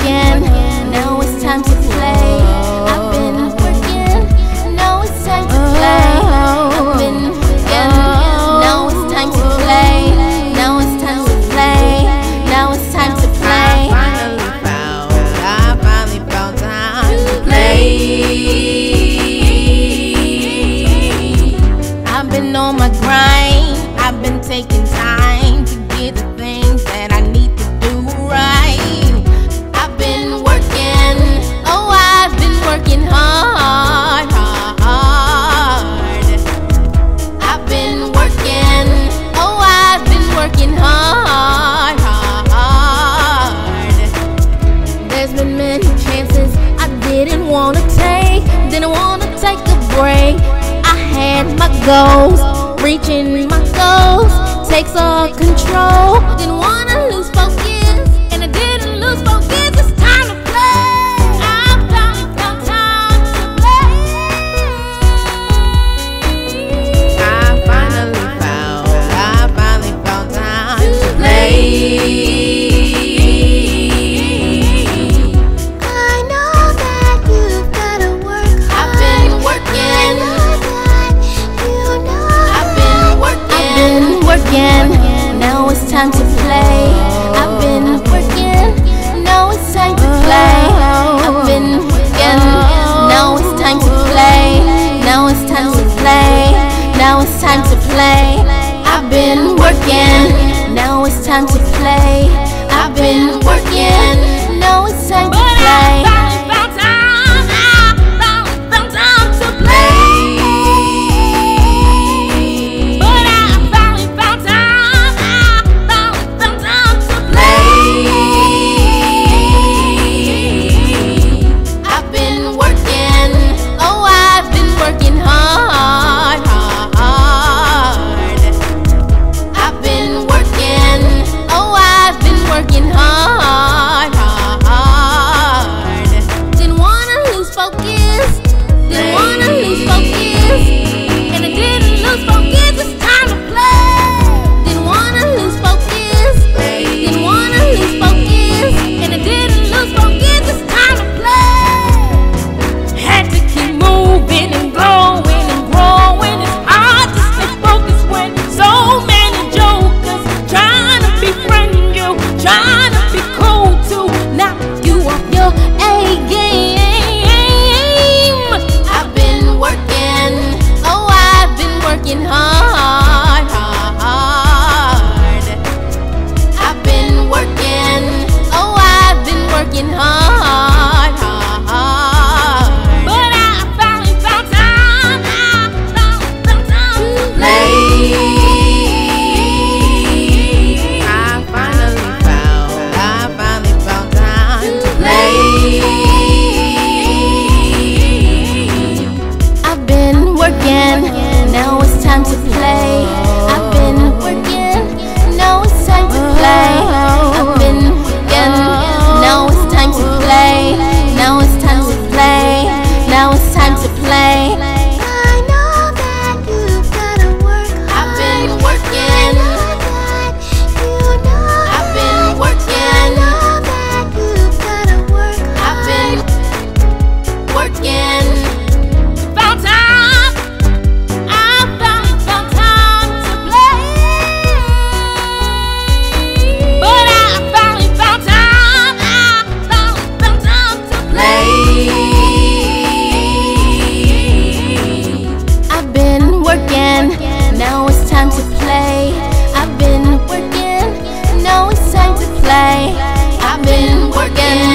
again. Now it's time to. goals, reaching my goals takes all control. Didn't wanna lose. working. Now it's time to play. I've been working. Now it's time to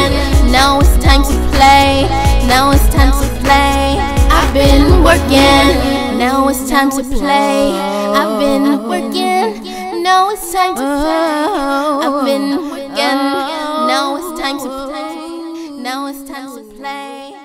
again. Now it's time to play. Now it's time to play. I've been working. Now it's time to play. I've been working. Now it's time to play. I've been working. Now it's time to play. Now it's time to play.